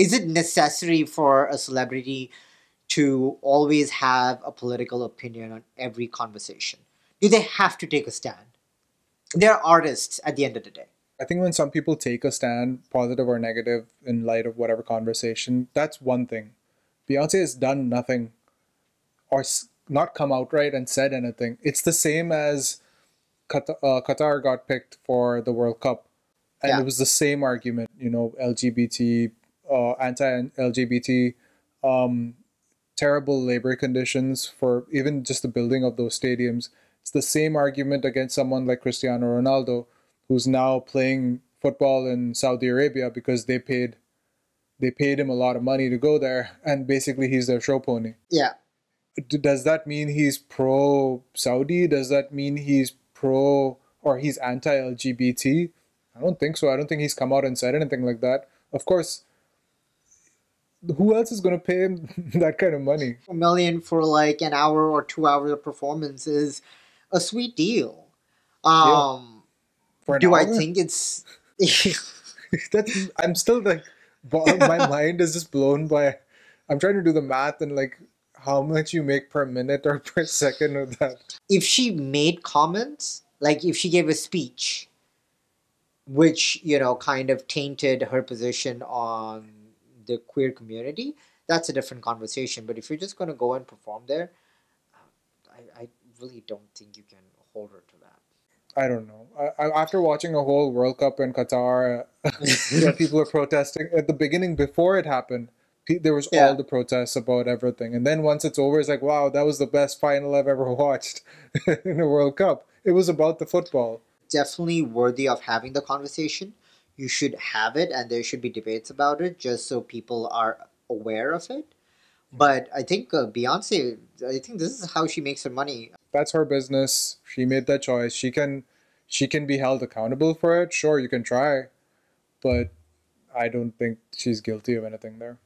is it necessary for a celebrity to always have a political opinion on every conversation? Do they have to take a stand? They're artists at the end of the day. I think when some people take a stand, positive or negative, in light of whatever conversation, that's one thing. Beyonce has done nothing or not come outright and said anything. It's the same as Qatar, uh, Qatar got picked for the World Cup. And yeah. it was the same argument, you know, LGBT, uh, anti LGBT, um, terrible labor conditions for even just the building of those stadiums. It's the same argument against someone like Cristiano Ronaldo, who's now playing football in Saudi Arabia because they paid they paid him a lot of money to go there and basically he's their show pony. Yeah. Does that mean he's pro Saudi? Does that mean he's pro or he's anti LGBT? I don't think so. I don't think he's come out and said anything like that. Of course, who else is going to pay him that kind of money? A million for like an hour or two hours of performance is a sweet deal. Um, yeah. do hour? I think it's? That's I'm still like, my mind is just blown by. I'm trying to do the math and like how much you make per minute or per second of that. If she made comments, like if she gave a speech, which you know kind of tainted her position on the queer community, that's a different conversation. But if you're just going to go and perform there, um, I, I really don't think you can hold her to that. I don't know. I, I, after watching a whole World Cup in Qatar, uh, people are protesting at the beginning before it happened. There was yeah. all the protests about everything, and then once it's over, it's like, wow, that was the best final I've ever watched in a World Cup. It was about the football. Definitely worthy of having the conversation you should have it and there should be debates about it just so people are aware of it. But I think uh, Beyonce, I think this is how she makes her money. That's her business. She made that choice. She can, she can be held accountable for it. Sure, you can try, but I don't think she's guilty of anything there.